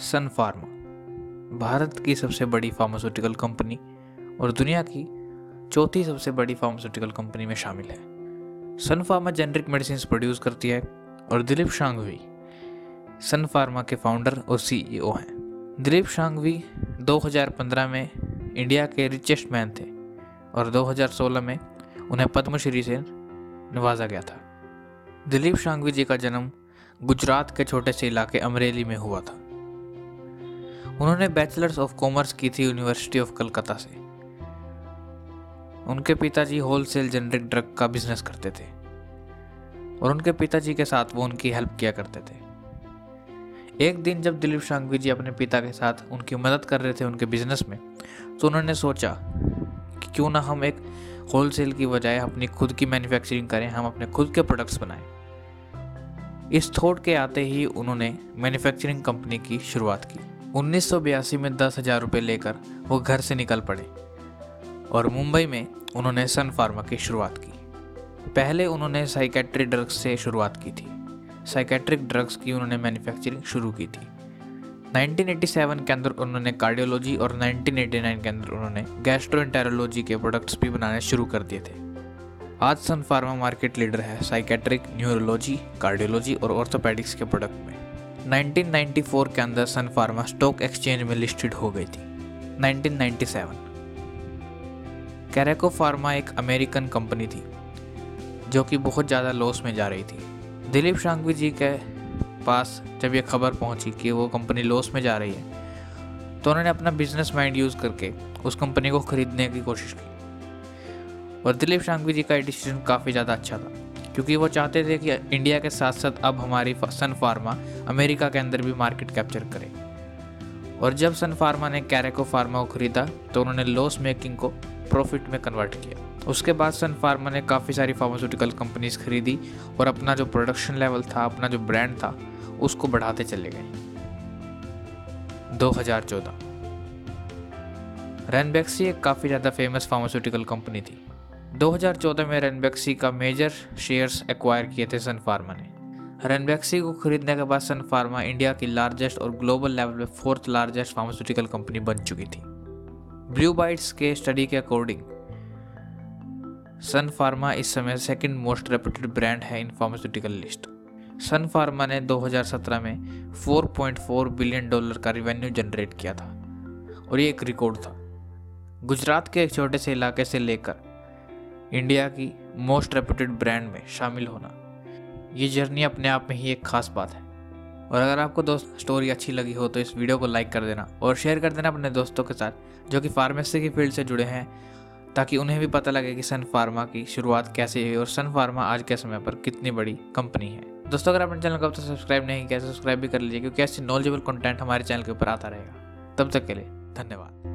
सन pharma, Bharat की सबसे बड़ी फार्मास्यूटिकल कंपनी और दुनिया की चौथी सबसे बड़ी फार्मास्यूटिकल कंपनी में शामिल है। Sun Pharma generic medicine produce करती है और दिलीप शांघवी, सन फार्मा के फाउंडर और सीईओ हैं। दिलीप शांघवी 2015 में इंडिया के रिचेस्ट मैन थे और 2016 में उन्हें पद्मश्री से नवाजा गया था। दिलीप शांघवी जी का जन्म गुजरात के छोटे से इलाके अमरेली में हुआ था। उन्होंने बैचलर्स ऑफ़ कॉमर्स की थी यूनिवर्सिटी ऑफ़ कलकत्ता से। उनके पिताजी होलसेल जेनरिक ड्रग का बिज़नेस करते थे। और उनके पिताजी के साथ वो उनकी हेल्प किया करते थे। एक दिन जब दिलीप शांघवी जी अपने पिता के साथ उनकी मदद कर रहे थे उनके बिज़नेस में तो उन्होंने सोचा कि क्यों ना हम एक होलसेल की बजाय अपनी खुद की मैन्युफैक्चरिंग करें, हम अपने खुद के प्रोडक्ट्स बनाएँ। इस थॉट के आते ही उन्होंने मैन्युफैक्चरिंग कंपनी की शुरुआत की। उन्नीस सौ बयासी में दस हज़ार रुपये लेकर वो घर से निकल पड़े और मुंबई में उन्होंने सन फार्मा की शुरुआत की। पहले उन्होंने साइकेट्री ड्रग्स से शुरुआत की थी। साइकेट्रिक ड्रग्स की उन्होंने मैन्युफैक्चरिंग शुरू की थी। 1987 के अंदर उन्होंने कार्डियोलॉजी और 1989 के अंदर उन्होंने गैस्ट्रोएंटेरोलॉजी के प्रोडक्ट्स भी बनाने शुरू कर दिए थे। आज सन फार्मा मार्केट लीडर है साइकेट्रिक न्यूरोलॉजी कार्डियोलॉजी और ऑर्थोपेडिक्स के प्रोडक्ट में। 1994 के अंदर सन फार्मा स्टॉक एक्सचेंज में लिस्टेड हो गई थी। 1997 कैरेको फार्मा एक अमेरिकन कंपनी थी, जो कि बहुत ज़्यादा लॉस में जा रही थी। दिलीप शांघवी जी के पास जब ये खबर पहुँची कि वो कंपनी लॉस में जा रही है तो उन्होंने अपना बिज़नेस माइंड यूज़ करके उस कंपनी को ख़रीदने की कोशिश की। और दिलीप शांघवी जी का ये डिसीज़न काफ़ी ज़्यादा अच्छा था, क्योंकि वो चाहते थे कि इंडिया के साथ साथ अब हमारी सन फार्मा अमेरिका के अंदर भी मार्केट कैप्चर करे। और जब सन फार्मा ने कैरेको फार्मा को खरीदा तो उन्होंने लॉस मेकिंग को प्रॉफिट में कन्वर्ट किया। उसके बाद सन फार्मा ने काफ़ी सारी फार्मास्यूटिकल कंपनीज़ खरीदी और अपना जो प्रोडक्शन लेवल था, अपना जो ब्रांड था, उसको बढ़ाते चले गए। 2014 रेनबेक्सी एक काफ़ी ज़्यादा फ़ेमस फार्मास्यूटिकल कंपनी थी। 2014 में रेनबेक्सी का मेजर शेयर्स एक्वायर किए थे सन फार्मा ने। रेनबेक्सी को खरीदने के बाद सन फार्मा इंडिया की लार्जेस्ट और ग्लोबल लेवल में फोर्थ लार्जेस्ट फार्मास्यूटिकल कंपनी बन चुकी थी। ब्लू बाइट्स के स्टडी के अकॉर्डिंग सन फार्मा इस समय सेकंड मोस्ट रेपुटेड ब्रांड है in pharmaceutical list Sun Pharma ने 2017 में 4.4 बिलियन डॉलर का रिवेन्यू जनरेट किया था और ये एक रिकॉर्ड था। गुजरात के एक छोटे से इलाके से लेकर इंडिया की मोस्ट रेपुटेड ब्रांड में शामिल होना, ये जर्नी अपने आप में ही एक खास बात है। और अगर आपको दोस्त स्टोरी अच्छी लगी हो तो इस वीडियो को लाइक कर देना और शेयर कर देना अपने दोस्तों के साथ जो कि फार्मेसी की फ़ील्ड से जुड़े हैं ताकि उन्हें भी पता लगे कि सन फार्मा की शुरुआत कैसे हुई और सन फार्मा आज के समय पर कितनी बड़ी कंपनी है। दोस्तों, अगर अपने चैनल को अब तक सब्सक्राइब नहीं किया सब्सक्राइब भी कर लीजिए, क्योंकि ऐसे नॉलेजेबल कंटेंट हमारे चैनल के ऊपर आता रहेगा। तब तक के लिए धन्यवाद।